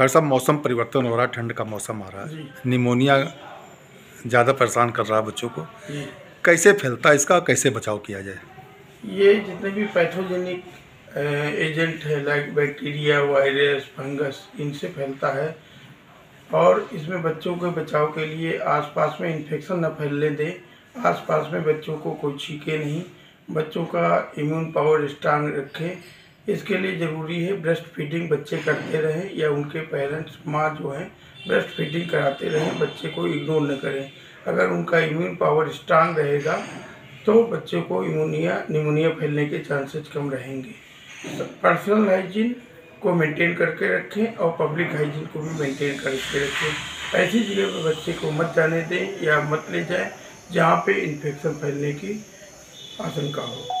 Doctor साहब मौसम परिवर्तन हो रहा है ठंड का मौसम आ रहा है। निमोनिया ज़्यादा परेशान कर रहा है बच्चों को। कैसे फैलता है इसका कैसे बचाव किया जाए? ये जितने भी पैथोजेनिक एजेंट है लाइक बैक्टीरिया वायरस फंगस इनसे फैलता है। और इसमें बच्चों के बचाव के लिए आसपास में इन्फेक्शन न फैलने दें। आसपास में बच्चों को कोई छीके नहीं। बच्चों का इम्यून पावर स्ट्रांग रखें। इसके लिए ज़रूरी है ब्रेस्ट फीडिंग बच्चे करते रहें या उनके पेरेंट्स माँ जो हैं ब्रेस्ट फीडिंग कराते रहें, बच्चे को इग्नोर न करें। अगर उनका इम्यून पावर स्ट्रांग रहेगा तो बच्चे को इमोनिया निमोनिया फैलने के चांसेस कम रहेंगे। पर्सनल हाइजीन को मेंटेन करके रखें और पब्लिक हाइजीन को भी मेंटेन करके रखें। ऐसी जगह पर बच्चे को मत जाने दें या मत ले जाएँ जहाँ पे इन्फेक्शन फैलने की आशंका हो।